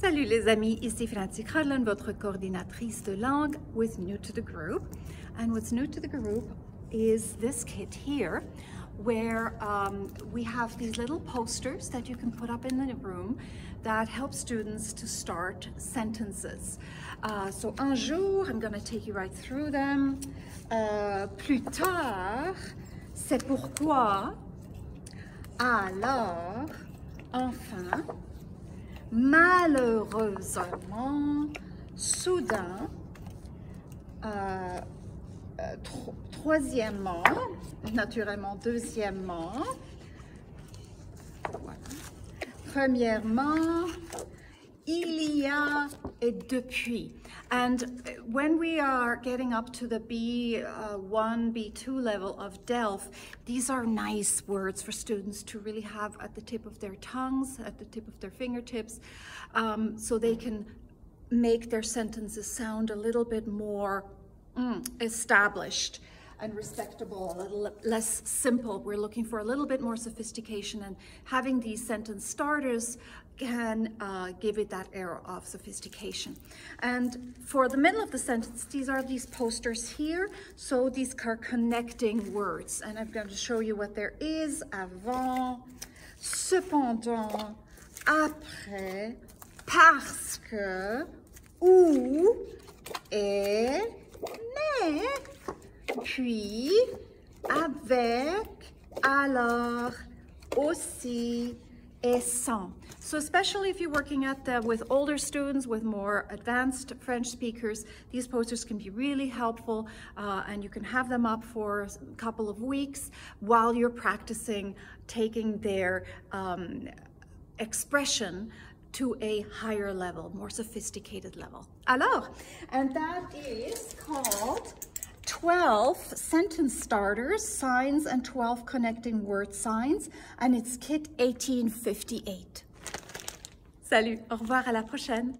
Salut les amis, ici Francie Carlin, votre coordinatrice de langue with New to the Group. And what's new to the group is this kit here, where um, we have these little posters that you can put up in the room that help students to start sentences. Uh, so un jour, I'm going to take you right through them. Uh, plus tard, c'est pourquoi. Alors, enfin, malheureusement, soudain, euh, euh, tro troisièmement, naturellement deuxièmement, premièrement, il y a et depuis. And when we are getting up to the B1, uh, B2 level of DELF, these are nice words for students to really have at the tip of their tongues, at the tip of their fingertips, um, so they can make their sentences sound a little bit more mm, established and respectable, a little less simple. We're looking for a little bit more sophistication and having these sentence starters can uh, give it that air of sophistication. And for the middle of the sentence, these are these posters here. So these are connecting words. And I'm going to show you what there is. Avant, cependant, après, parce que, ou, et, mais, puis, avec, alors, aussi, et sans. So especially if you're working at the, with older students, with more advanced French speakers, these posters can be really helpful uh, and you can have them up for a couple of weeks while you're practicing taking their um, expression to a higher level, more sophisticated level. Alors, and that is called 12 sentence starters, signs, and 12 connecting word signs, and it's kit 1858. Salut, au revoir, à la prochaine.